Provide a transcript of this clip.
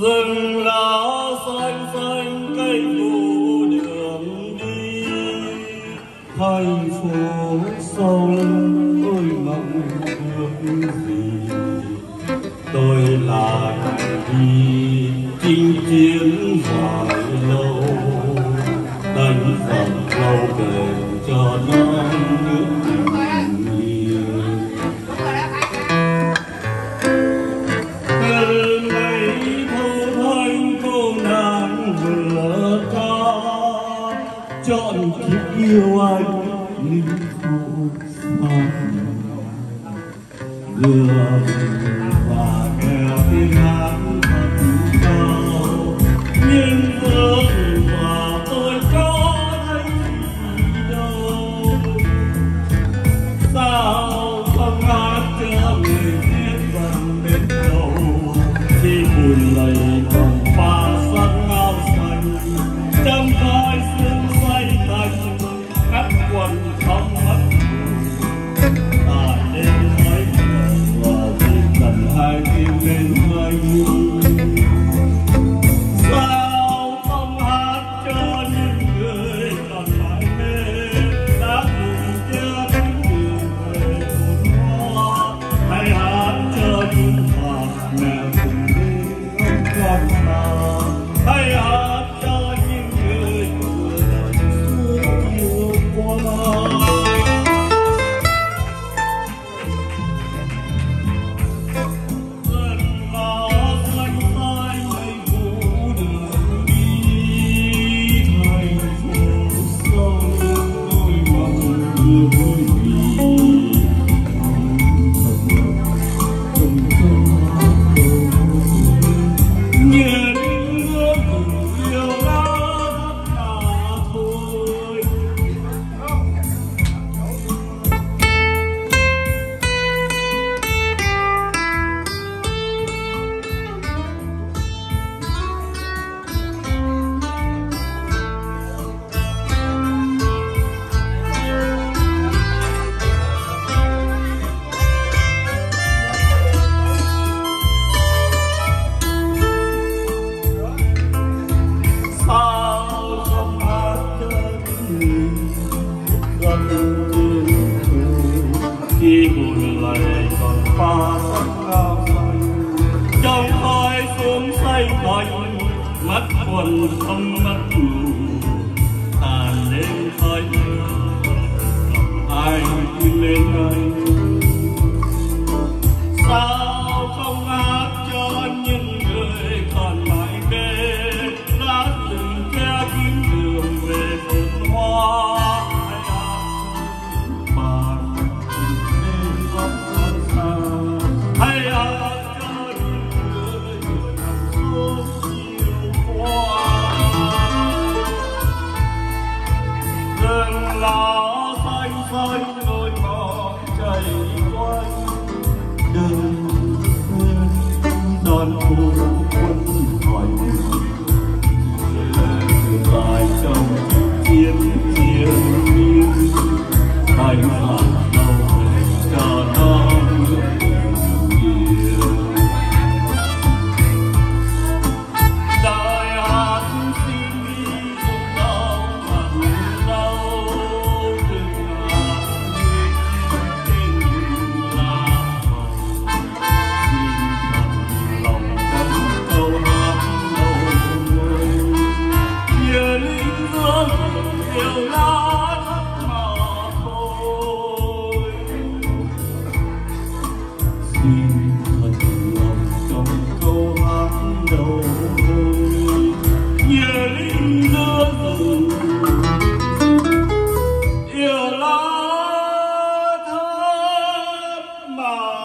rừng lá xanh xanh, cây phủ đường đi. Thành phố sông tôi mong ước gì. Tôi là người đi chinh chiến dài lâu. Đánh giặc lâu bền cho non nước chọn kiếp yêu anh như phụ xa người và và sắc cao xanh trong khói xuống xanh lạnh mắt quần thâm mắt No. Oh.